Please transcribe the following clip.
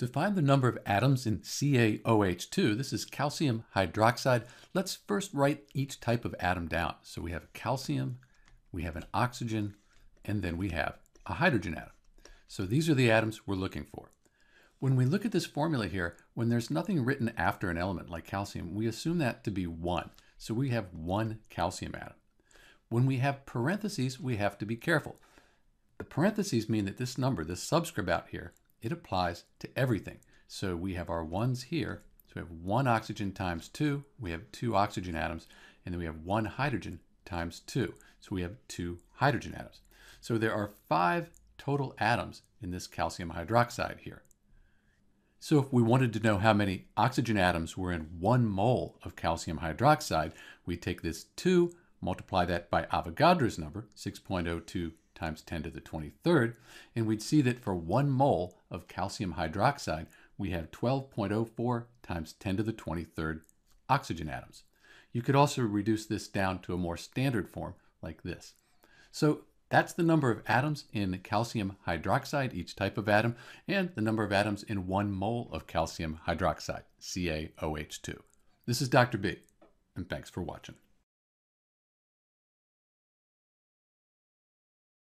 To find the number of atoms in CaOH2, this is calcium hydroxide, let's first write each type of atom down. So we have a calcium, we have an oxygen, and then we have a hydrogen atom. So these are the atoms we're looking for. When we look at this formula here, when there's nothing written after an element like calcium, we assume that to be 1. So we have one calcium atom. When we have parentheses, we have to be careful. The parentheses mean that this number, this subscript out here, it applies to everything. So we have our ones here. So we have one oxygen times two. We have two oxygen atoms. And then we have one hydrogen times two. So we have two hydrogen atoms. So there are five total atoms in this calcium hydroxide here. So if we wanted to know how many oxygen atoms were in one mole of calcium hydroxide, we take this 2, multiply that by Avogadro's number, 6.02 times 10 to the 23rd, and we'd see that for one mole of calcium hydroxide, we have 12.04 times 10 to the 23rd oxygen atoms. You could also reduce this down to a more standard form like this. So that's the number of atoms in calcium hydroxide, each type of atom, and the number of atoms in one mole of calcium hydroxide, CaOH2. This is Dr. B, and thanks for watching.